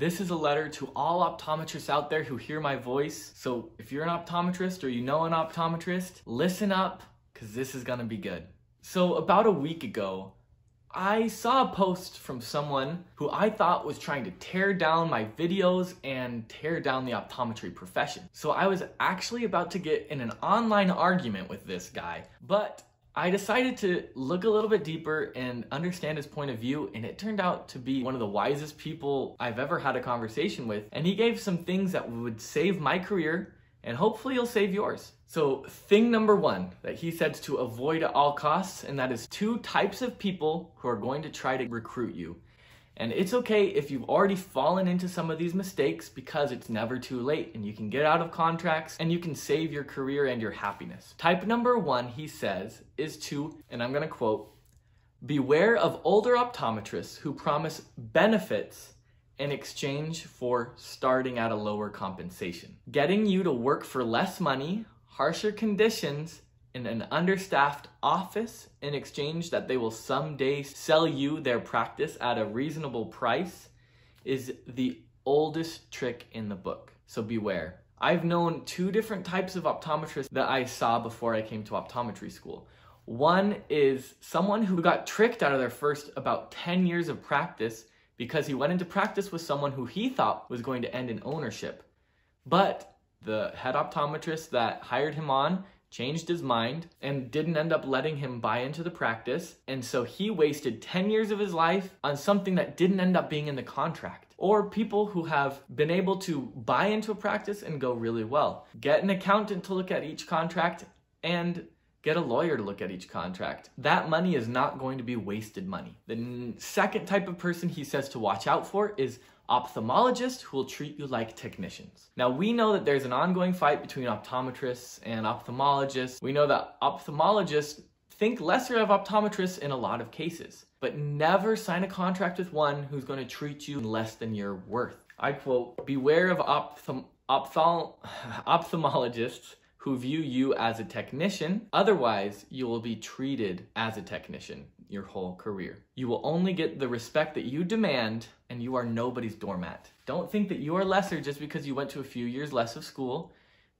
This is a letter to all optometrists out there who hear my voice. So if you're an optometrist or you know an optometrist, listen up because this is gonna be good. So about a week ago, I saw a post from someone who I thought was trying to tear down my videos and tear down the optometry profession. So I was actually about to get in an online argument with this guy, but I decided to look a little bit deeper and understand his point of view, and it turned out to be one of the wisest people I've ever had a conversation with. And he gave some things that would save my career and hopefully you'll save yours. So, thing number one that he said to avoid at all costs, and that is two types of people who are going to try to recruit you. And it's okay if you've already fallen into some of these mistakes because it's never too late and you can get out of contracts and you can save your career and your happiness. Type number one, he says, is to, and I'm gonna quote, beware of older optometrists who promise benefits in exchange for starting at a lower compensation, getting you to work for less money, harsher conditions, in an understaffed office in exchange that they will someday sell you their practice at a reasonable price is the oldest trick in the book. So beware. I've known two different types of optometrists that I saw before I came to optometry school. One is someone who got tricked out of their first about 10 years of practice because he went into practice with someone who he thought was going to end in ownership. But the head optometrist that hired him on changed his mind and didn't end up letting him buy into the practice. And so he wasted 10 years of his life on something that didn't end up being in the contract. Or people who have been able to buy into a practice and go really well. Get an accountant to look at each contract and Get a lawyer to look at each contract. That money is not going to be wasted money. The second type of person he says to watch out for is ophthalmologists who will treat you like technicians. Now, we know that there's an ongoing fight between optometrists and ophthalmologists. We know that ophthalmologists think lesser of optometrists in a lot of cases, but never sign a contract with one who's going to treat you less than you're worth. I quote, beware of ophthalm- ophthalm- ophthalmologists who view you as a technician. Otherwise, you will be treated as a technician your whole career. You will only get the respect that you demand, and you are nobody's doormat. Don't think that you are lesser just because you went to a few years less of school.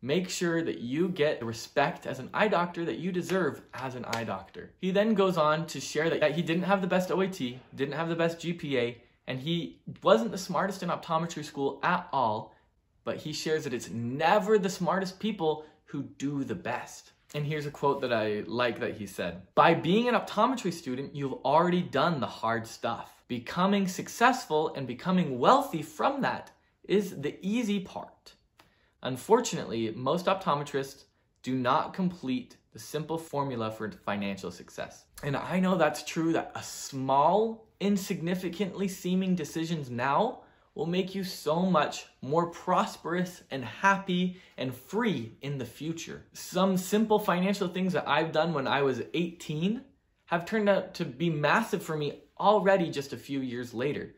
Make sure that you get the respect as an eye doctor that you deserve as an eye doctor. He then goes on to share that he didn't have the best OAT, didn't have the best GPA, and he wasn't the smartest in optometry school at all, but he shares that it's never the smartest people who do the best. And here's a quote that I like that he said By being an optometry student, you've already done the hard stuff. Becoming successful and becoming wealthy from that is the easy part. Unfortunately, most optometrists do not complete the simple formula for financial success. And I know that's true that a small, insignificantly seeming decisions now will make you so much more prosperous and happy and free in the future. Some simple financial things that I've done when I was 18 have turned out to be massive for me already just a few years later.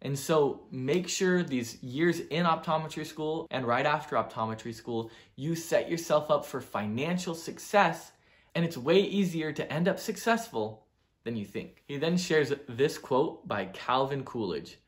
And so make sure these years in optometry school and right after optometry school, you set yourself up for financial success. And it's way easier to end up successful than you think. He then shares this quote by Calvin Coolidge.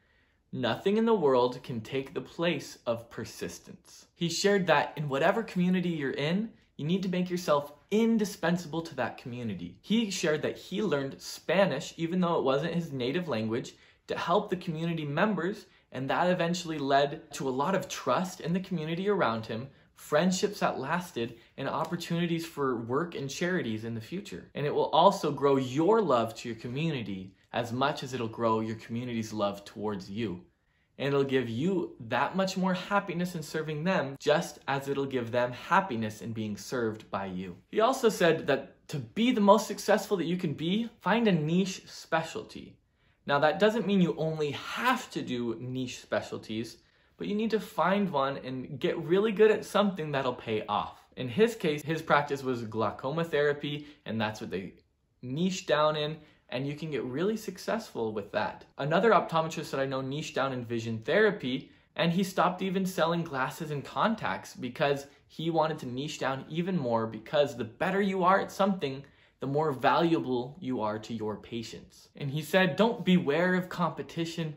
Nothing in the world can take the place of persistence. He shared that in whatever community you're in, you need to make yourself indispensable to that community. He shared that he learned Spanish, even though it wasn't his native language, to help the community members, and that eventually led to a lot of trust in the community around him, friendships that lasted, and opportunities for work and charities in the future. And it will also grow your love to your community as much as it'll grow your community's love towards you. And it'll give you that much more happiness in serving them, just as it'll give them happiness in being served by you. He also said that to be the most successful that you can be, find a niche specialty. Now, that doesn't mean you only have to do niche specialties, but you need to find one and get really good at something that'll pay off. In his case, his practice was glaucoma therapy, and that's what they niche down in and you can get really successful with that. Another optometrist that I know niche down in vision therapy, and he stopped even selling glasses and contacts because he wanted to niche down even more because the better you are at something, the more valuable you are to your patients. And he said, don't beware of competition,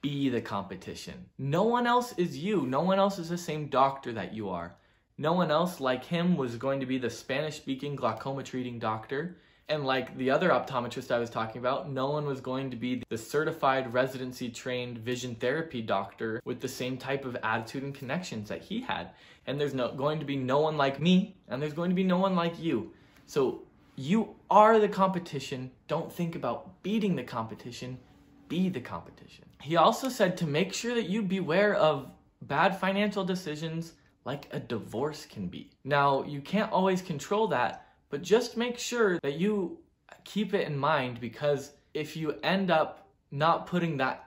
be the competition. No one else is you. No one else is the same doctor that you are. No one else like him was going to be the Spanish speaking glaucoma treating doctor. And like the other optometrist I was talking about, no one was going to be the certified residency trained vision therapy doctor with the same type of attitude and connections that he had. And there's no going to be no one like me, and there's going to be no one like you. So you are the competition. Don't think about beating the competition, be the competition. He also said to make sure that you beware of bad financial decisions like a divorce can be. Now, you can't always control that, but just make sure that you keep it in mind because if you end up not putting that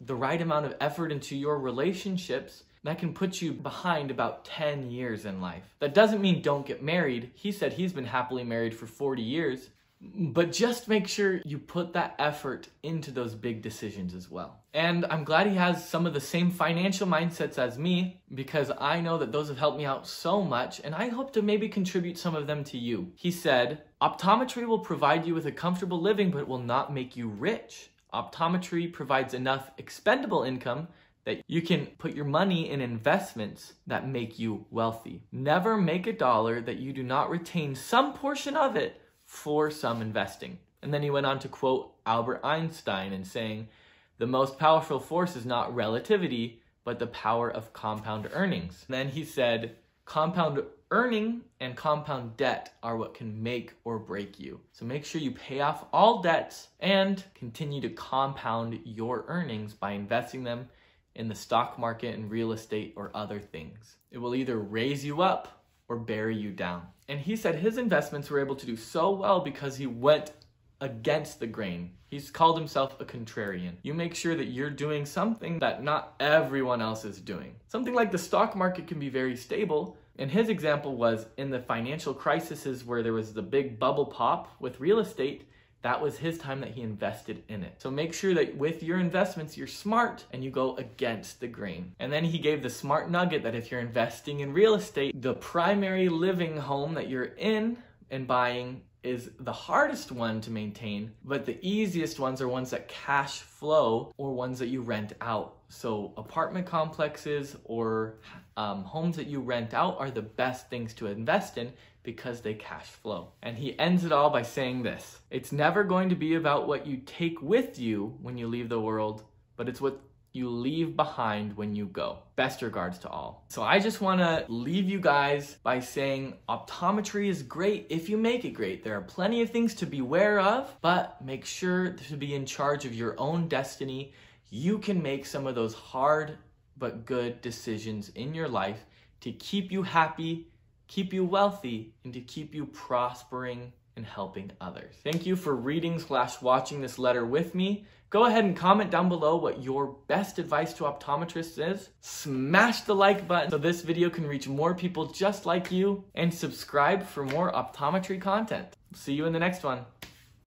the right amount of effort into your relationships, that can put you behind about 10 years in life. That doesn't mean don't get married. He said he's been happily married for 40 years. But just make sure you put that effort into those big decisions as well. And I'm glad he has some of the same financial mindsets as me because I know that those have helped me out so much and I hope to maybe contribute some of them to you. He said, Optometry will provide you with a comfortable living but will not make you rich. Optometry provides enough expendable income that you can put your money in investments that make you wealthy. Never make a dollar that you do not retain some portion of it for some investing. And then he went on to quote Albert Einstein and saying, The most powerful force is not relativity, but the power of compound earnings. And then he said, Compound earning and compound debt are what can make or break you. So make sure you pay off all debts and continue to compound your earnings by investing them in the stock market and real estate or other things. It will either raise you up or bury you down. And he said his investments were able to do so well because he went against the grain. He's called himself a contrarian. You make sure that you're doing something that not everyone else is doing. Something like the stock market can be very stable. And his example was in the financial crises where there was the big bubble pop with real estate, that was his time that he invested in it. So make sure that with your investments, you're smart and you go against the grain. And then he gave the smart nugget that if you're investing in real estate, the primary living home that you're in and buying is the hardest one to maintain, but the easiest ones are ones that cash flow or ones that you rent out. So apartment complexes or um, homes that you rent out are the best things to invest in because they cash flow. And he ends it all by saying this It's never going to be about what you take with you when you leave the world, but it's what you leave behind when you go. Best regards to all. So I just want to leave you guys by saying optometry is great if you make it great. There are plenty of things to beware of, but make sure to be in charge of your own destiny. You can make some of those hard but good decisions in your life to keep you happy keep you wealthy, and to keep you prospering and helping others. Thank you for reading slash watching this letter with me. Go ahead and comment down below what your best advice to optometrists is. Smash the like button so this video can reach more people just like you, and subscribe for more optometry content. See you in the next one.